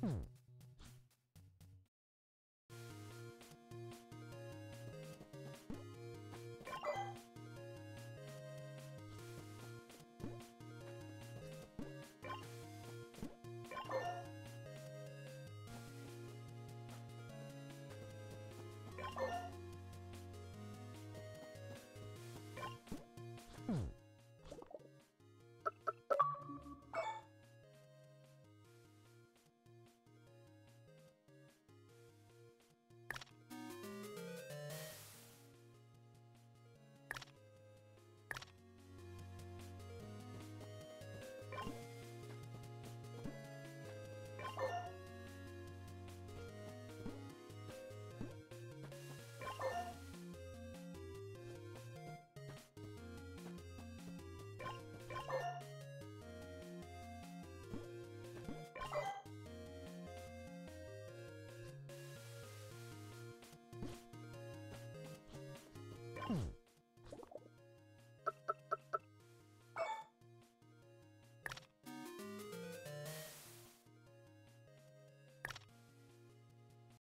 Hmm. Mm-hmm.